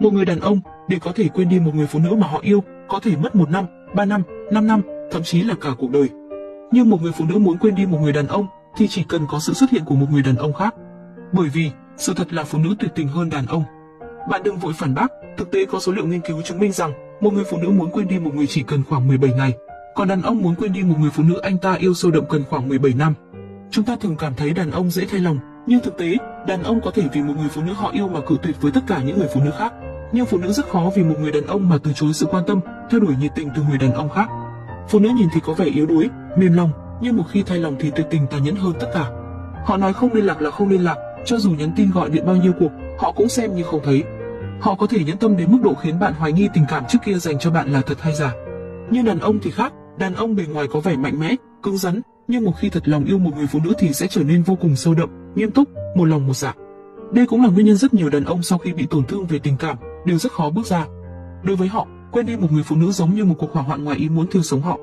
Một người đàn ông để có thể quên đi một người phụ nữ mà họ yêu có thể mất một năm, ba năm, năm năm, thậm chí là cả cuộc đời. Nhưng một người phụ nữ muốn quên đi một người đàn ông thì chỉ cần có sự xuất hiện của một người đàn ông khác. Bởi vì, sự thật là phụ nữ tuyệt tình hơn đàn ông. Bạn đừng vội phản bác, thực tế có số liệu nghiên cứu chứng minh rằng một người phụ nữ muốn quên đi một người chỉ cần khoảng 17 ngày, còn đàn ông muốn quên đi một người phụ nữ anh ta yêu sâu đậm cần khoảng 17 năm. Chúng ta thường cảm thấy đàn ông dễ thay lòng, nhưng thực tế, đàn ông có thể vì một người phụ nữ họ yêu mà cự tuyệt với tất cả những người phụ nữ khác. Nhưng phụ nữ rất khó vì một người đàn ông mà từ chối sự quan tâm, theo đuổi nhiệt tình từ người đàn ông khác. Phụ nữ nhìn thì có vẻ yếu đuối, mềm lòng, nhưng một khi thay lòng thì tuyệt tình tàn nhẫn hơn tất cả. Họ nói không liên lạc là không liên lạc, cho dù nhắn tin gọi điện bao nhiêu cuộc, họ cũng xem như không thấy. Họ có thể nhẫn tâm đến mức độ khiến bạn hoài nghi tình cảm trước kia dành cho bạn là thật hay giả. Nhưng đàn ông thì khác, đàn ông bề ngoài có vẻ mạnh mẽ, cứng rắn, nhưng một khi thật lòng yêu một người phụ nữ thì sẽ trở nên vô cùng sâu đậm, nghiêm túc, một lòng một dạ. Đây cũng là nguyên nhân rất nhiều đàn ông sau khi bị tổn thương về tình cảm đều rất khó bước ra. Đối với họ, quên đi một người phụ nữ giống như một cuộc hỏa hoạn ngoài ý muốn thiêu sống họ.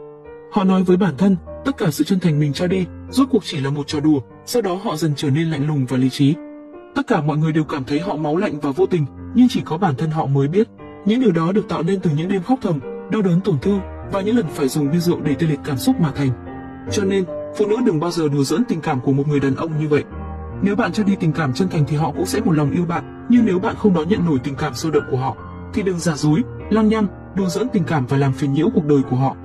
Họ nói với bản thân, tất cả sự chân thành mình cho đi, rốt cuộc chỉ là một trò đùa, sau đó họ dần trở nên lạnh lùng và lý trí. Tất cả mọi người đều cảm thấy họ máu lạnh và vô tình, nhưng chỉ có bản thân họ mới biết. Những điều đó được tạo nên từ những đêm khóc thầm, đau đớn tổn thương và những lần phải dùng bia rượu để tê liệt cảm xúc mà thành. Cho nên, phụ nữ đừng bao giờ đùa giỡn tình cảm của một người đàn ông như vậy. Nếu bạn cho đi tình cảm chân thành thì họ cũng sẽ một lòng yêu bạn, nhưng nếu bạn không đón nhận nổi tình cảm sâu đậm của họ, thì đừng giả dối, lăng nhăng, đùa giỡn tình cảm và làm phiền nhiễu cuộc đời của họ.